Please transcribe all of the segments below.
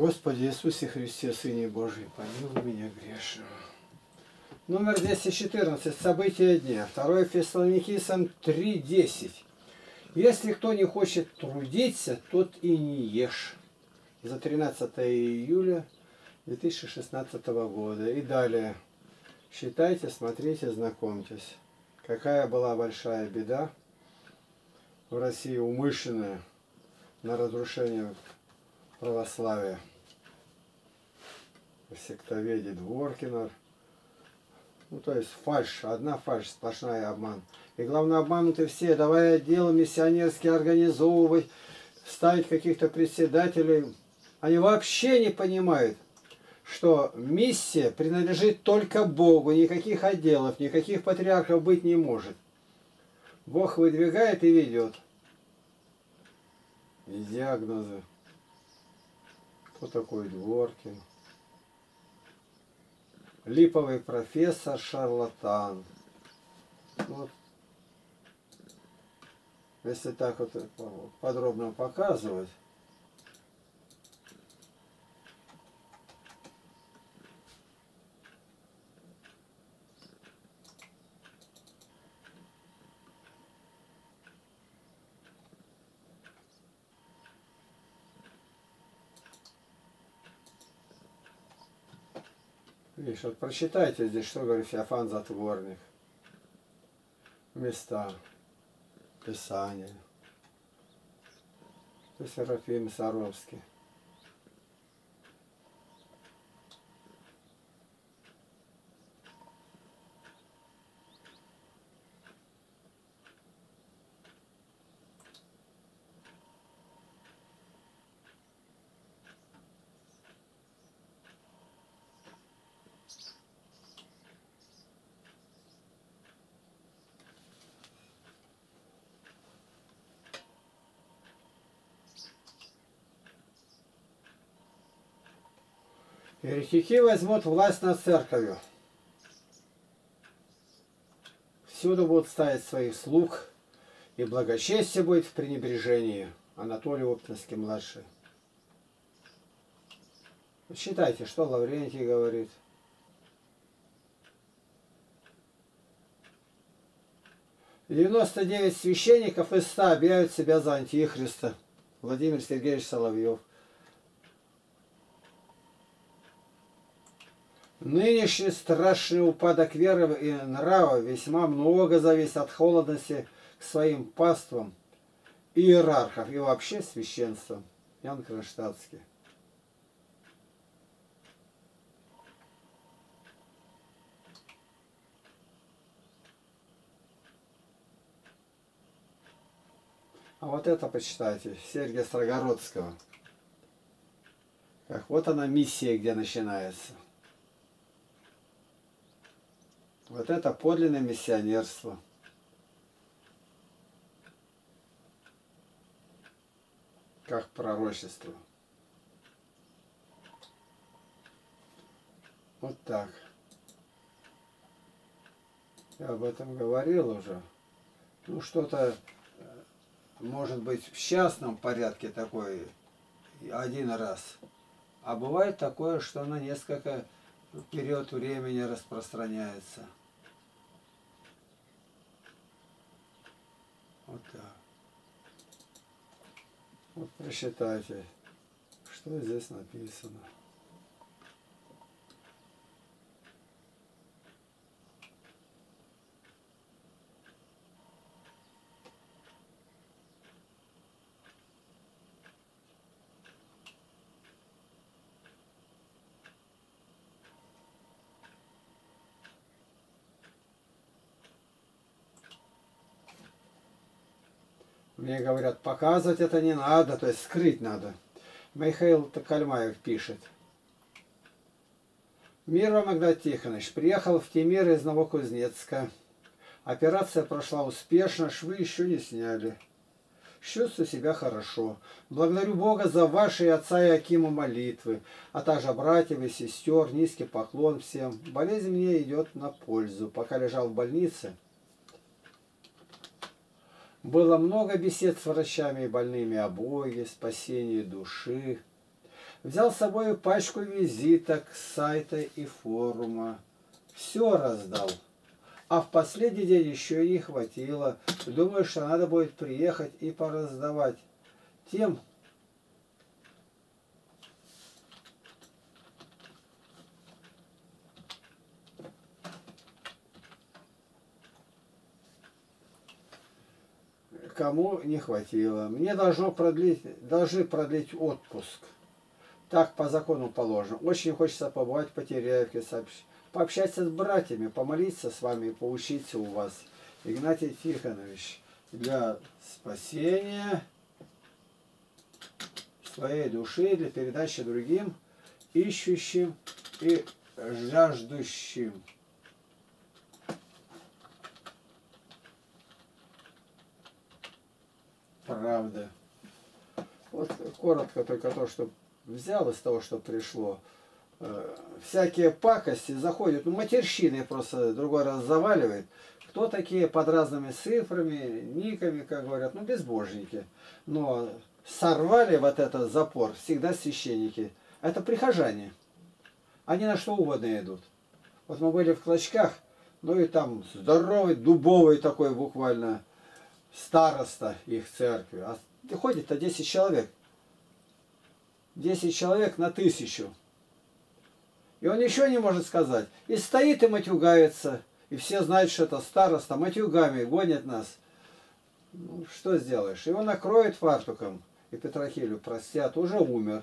Господи Иисусе Христе, Сыне Божий, помилуй меня грешного. Номер 214. События дня. 2 Фессалоникийцам 3.10. Если кто не хочет трудиться, тот и не ешь. За 13 июля 2016 года. И далее. Считайте, смотрите, знакомьтесь. Какая была большая беда в России умышленная на разрушение православия. Сектоведе Дворкина. Ну, то есть фальш, одна фальш, сплошная обман. И главное, обмануты все, давая отделы миссионерские организовывать, ставить каких-то председателей. Они вообще не понимают, что миссия принадлежит только Богу, никаких отделов, никаких патриархов быть не может. Бог выдвигает и ведет. И диагнозы. Кто такой Дворкин? Липовый профессор, шарлатан. Вот. Если так вот подробно показывать, Видишь, вот прочитайте здесь, что говорит Феофан Затворник. Места, Писания. Серафим Саровский. Еретики возьмут власть над церковью. Всюду будут ставить своих слуг, и благочестие будет в пренебрежении. Анатолий Оптинский младший. Считайте, что Лаврентий говорит. Девяносто девять священников из ста объявят себя за антихриста. Владимир Сергеевич Соловьев. Нынешний страшный упадок веры и нрава весьма много зависит от холодности к своим паствам, иерархов и вообще священства. Ян Кронштадтский. А вот это почитайте, Сергия Строгородского. Как вот она миссия, где начинается. Вот это подлинное миссионерство. Как пророчество. Вот так. Я об этом говорил уже. Ну, что-то, э, может быть, в частном порядке такой один раз. А бывает такое, что на несколько период времени распространяется. Вот так. Вот просчитайте, что здесь написано. Мне говорят, показывать это не надо, то есть скрыть надо. Михаил Кальмаев пишет. Мир вам, Игнат Тихонович, приехал в Тимир из Новокузнецка. Операция прошла успешно, швы еще не сняли. Чувствую себя хорошо. Благодарю Бога за ваши отца и Акима молитвы, а также братьев и сестер. Низкий поклон всем. Болезнь мне идет на пользу. Пока лежал в больнице, было много бесед с врачами и больными о Боге, спасении души. Взял с собой пачку визиток сайта и форума. Все раздал. А в последний день еще и не хватило. Думаю, что надо будет приехать и пораздавать тем, кому не хватило. Мне должно продлить, должны продлить отпуск. Так по закону положено. Очень хочется побывать по Теряевке, пообщаться с братьями, помолиться с вами, поучиться у вас. Игнатий Тихонович, для спасения своей души, для передачи другим, ищущим и жаждущим. Правда. Вот коротко только то, что взял из того, что пришло. Э, всякие пакости заходят, ну матерщины просто другой раз заваливает. Кто такие под разными цифрами, никами, как говорят, ну безбожники. Но сорвали вот этот запор всегда священники. Это прихожане. Они на что угодно идут. Вот мы были в клочках, ну и там здоровый, дубовый такой буквально староста их церкви. А ходит-то 10 человек. 10 человек на тысячу. И он ничего не может сказать. И стоит и матюгается. И все знают, что это староста. Матюгами гонит нас. Ну, что сделаешь? Его накроет фартуком. И Петрохилю простят. Уже умер.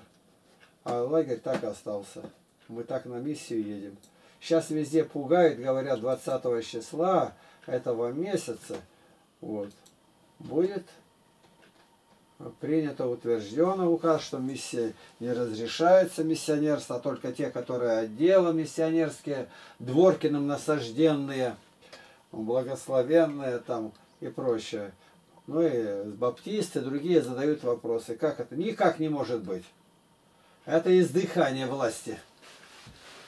А лагерь так и остался. Мы так на миссию едем. Сейчас везде пугают, говорят, 20 числа этого месяца. Вот будет принято, утверждено указ, что миссия не разрешается миссионерство, а только те, которые отделы миссионерские, дворкиным насажденные, благословенные там и прочее. Ну и баптисты, другие задают вопросы, как это? Никак не может быть. Это издыхание власти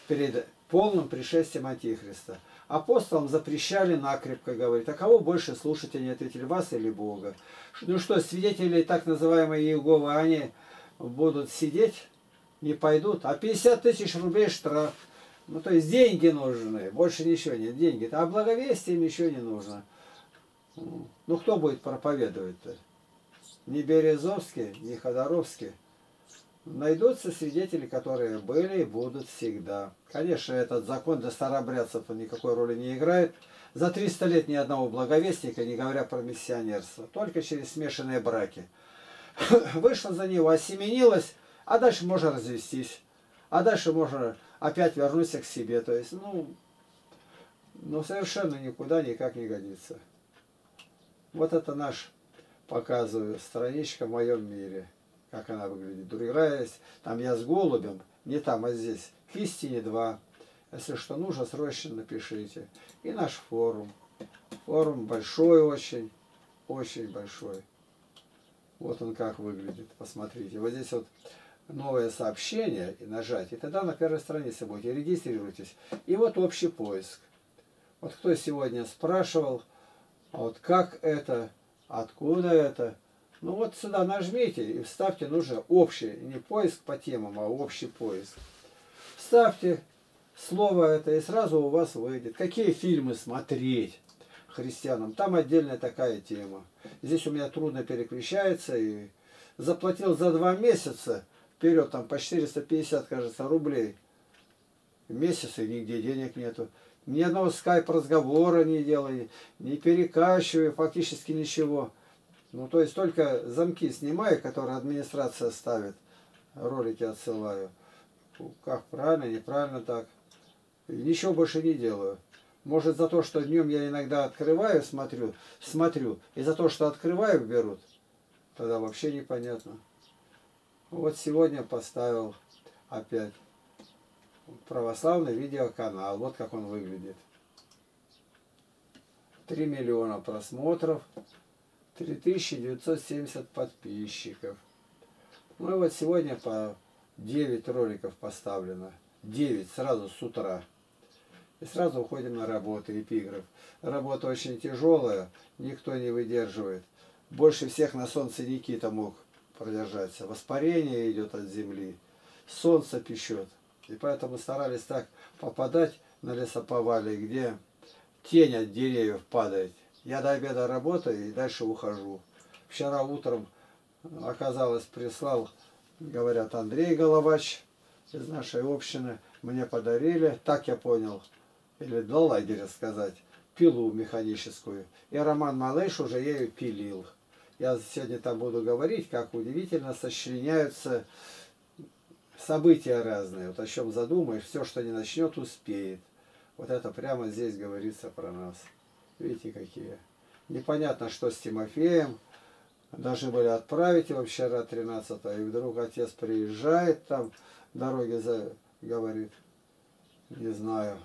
перед полным пришествием Антихриста. Апостолам запрещали накрепко говорить, а кого больше слушать они ответили, вас или Бога. Ну что, свидетели так называемые Иеговы, они будут сидеть, не пойдут, а 50 тысяч рублей штраф. Ну то есть деньги нужны, больше ничего нет, деньги. А благовестие им ничего не нужно. Ну кто будет проповедовать-то? Ни Березовский, ни Ходоровский. Найдутся свидетели, которые были и будут всегда. Конечно, этот закон для старобрядцев никакой роли не играет. За 300 лет ни одного благовестника, не говоря про миссионерство. Только через смешанные браки. Вышла за него, осеменилась, а дальше можно развестись. А дальше можно опять вернуться к себе. То есть, ну, ну совершенно никуда никак не годится. Вот это наш, показываю, страничка в моем мире как она выглядит. Другая там я с голубем, не там, а здесь. К истине 2. Если что нужно, срочно напишите. И наш форум. Форум большой очень, очень большой. Вот он как выглядит, посмотрите. Вот здесь вот новое сообщение и нажать. И тогда на первой странице будете, регистрируйтесь. И вот общий поиск. Вот кто сегодня спрашивал, а вот как это, откуда это, ну вот сюда нажмите и вставьте нужно общий, не поиск по темам, а общий поиск. Вставьте слово это и сразу у вас выйдет. Какие фильмы смотреть христианам? Там отдельная такая тема. Здесь у меня трудно переключается и заплатил за два месяца вперед там по 450, кажется, рублей. Месяц и нигде денег нету. Ни одного скайп разговора не делаю, не перекачиваю, фактически ничего. Ну, то есть только замки снимаю, которые администрация ставит, ролики отсылаю. Как правильно, неправильно так. И ничего больше не делаю. Может за то, что днем я иногда открываю, смотрю, смотрю, и за то, что открываю, берут, тогда вообще непонятно. Вот сегодня поставил опять православный видеоканал. Вот как он выглядит. 3 миллиона просмотров. 3970 подписчиков. Ну и вот сегодня по 9 роликов поставлено. 9 сразу с утра. И сразу уходим на работу, эпиграф. Работа очень тяжелая, никто не выдерживает. Больше всех на солнце Никита мог продержаться. Воспарение идет от земли. солнце печет. И поэтому старались так попадать на лесоповале, где тень от деревьев падает. Я до обеда работаю и дальше ухожу. Вчера утром, оказалось, прислал, говорят, Андрей Головач из нашей общины. Мне подарили, так я понял, или до лагеря сказать, пилу механическую. И Роман Малыш уже ею пилил. Я сегодня там буду говорить, как удивительно сочленяются события разные. Вот о чем задумаешь, все, что не начнет, успеет. Вот это прямо здесь говорится про нас. Видите, какие. Непонятно, что с Тимофеем. Должны были отправить его вчера 13 и вдруг отец приезжает там, дороги за... говорит, не знаю.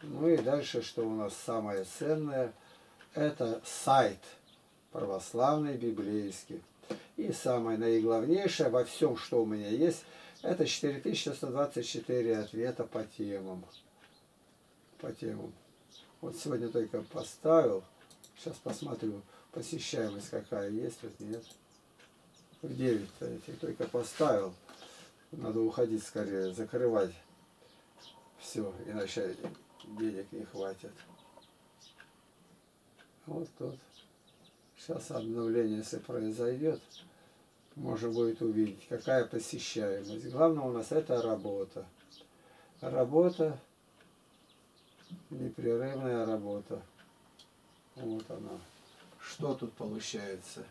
Ну и дальше, что у нас самое ценное, это сайт православный, библейский. И самое наиглавнейшее во всем, что у меня есть, это 4124 ответа по темам. По темам. Вот сегодня только поставил. Сейчас посмотрю, посещаемость какая есть, вот нет. В 9 этих только поставил. Надо уходить скорее, закрывать. Все, иначе денег не хватит. Вот тут. Сейчас обновление, если произойдет, можно будет увидеть, какая посещаемость. Главное у нас это работа. Работа, непрерывная работа. Вот она. Что тут получается?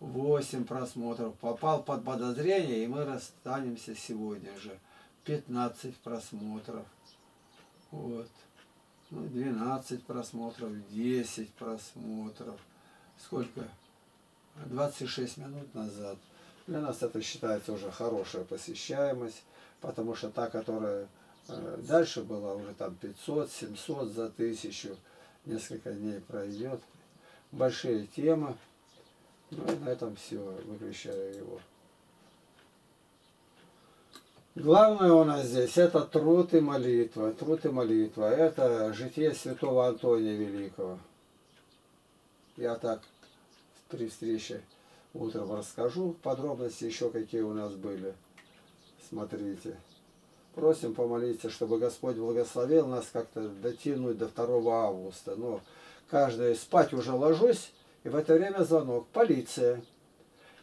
8 просмотров. Попал под подозрение, и мы расстанемся сегодня же. 15 просмотров. Вот. Ну, 12 просмотров, 10 просмотров сколько? 26 минут назад. Для нас это считается уже хорошая посещаемость, потому что та, которая дальше была, уже там 500, 700 за тысячу, несколько дней пройдет. Большие темы. Ну и на этом все, выключаю его. Главное у нас здесь это труд и молитва. Труд и молитва. Это житие святого Антония Великого. Я так при встрече утром расскажу подробности еще какие у нас были. Смотрите. Просим помолиться, чтобы Господь благословил нас как-то дотянуть до 2 августа. Но каждый спать уже ложусь, и в это время звонок. Полиция.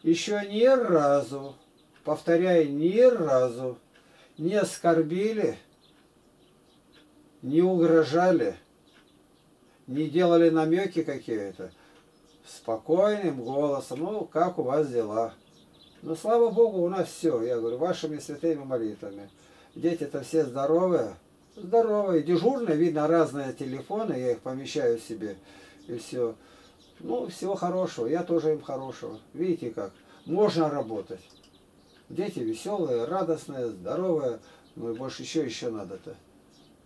Еще ни разу, повторяю, ни разу не оскорбили, не угрожали, не делали намеки какие-то спокойным голосом, ну, как у вас дела? Ну, слава Богу, у нас все, я говорю, вашими святыми молитвами. Дети-то все здоровые, здоровые, дежурные, видно, разные телефоны, я их помещаю себе, и все. Ну, всего хорошего, я тоже им хорошего. Видите как, можно работать. Дети веселые, радостные, здоровые, ну и больше еще, еще надо-то.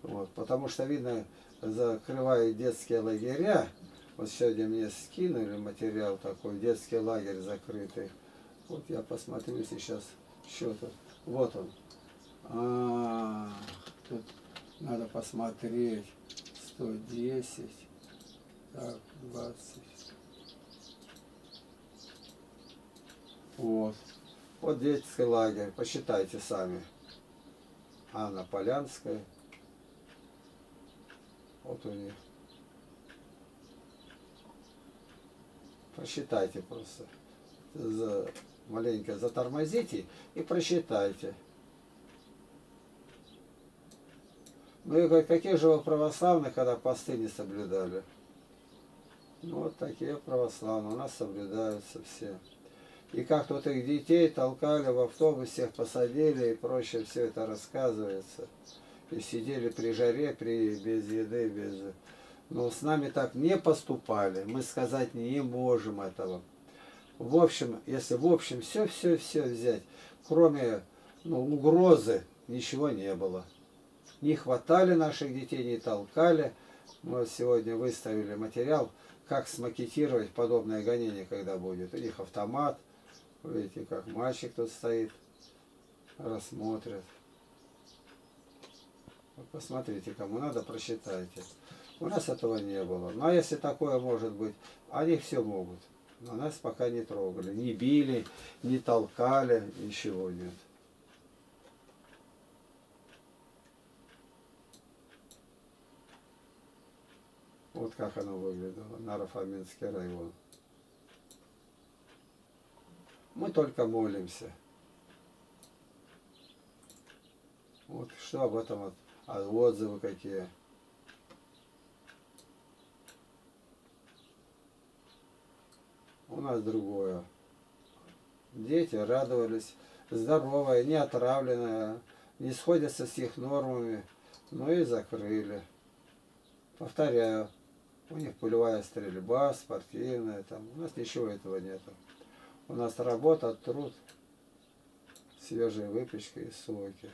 Вот, потому что, видно, закрывают детские лагеря, вот сегодня мне скинули материал такой, детский лагерь закрытый. Вот я посмотрю сейчас, что тут. Вот он. А, тут надо посмотреть. 110. Так, 20. Вот. Вот детский лагерь. Посчитайте сами. Анна Полянская. Вот у них. Просчитайте просто. За, маленько затормозите и просчитайте. Ну и какие же вы православные, когда посты не соблюдали? Ну, вот такие православные, у нас соблюдаются все. И как тут их детей толкали в автобусе, их посадили и прочее, все это рассказывается. И сидели при жаре, при, без еды, без но с нами так не поступали. Мы сказать не можем этого. В общем, если в общем все-все-все взять, кроме ну, угрозы, ничего не было. Не хватали наших детей, не толкали. Мы сегодня выставили материал, как смакетировать подобное гонение, когда будет. У них автомат. Видите, как мальчик тут стоит, рассмотрят. Посмотрите, кому надо, просчитайте. У нас этого не было. Ну а если такое может быть, они все могут. Но нас пока не трогали. Не били, не толкали, ничего нет. Вот как оно выглядело, Нарафаминский район. Мы только молимся. Вот что об этом, вот, а отзывы какие. У нас другое. Дети радовались, здоровая, не отравленная, не сходятся с их нормами, но и закрыли. Повторяю, у них пулевая стрельба, спортивная, там. у нас ничего этого нету. У нас работа, труд, свежая выпечка и соки.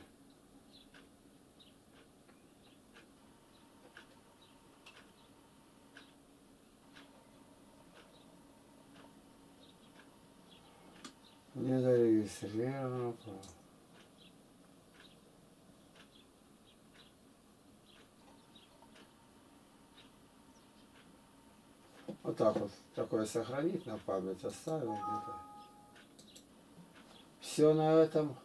Не зарегистрировано. Вот так вот. Такое сохранить на память, оставить где-то. Все на этом.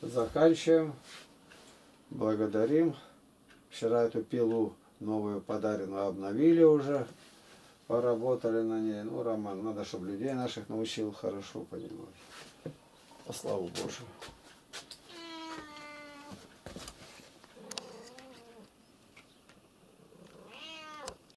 Заканчиваем. Благодарим. Вчера эту пилу новую подаренную обновили уже. Поработали на ней. Ну, Роман, надо, чтобы людей наших научил хорошо понимать. По славу Божию.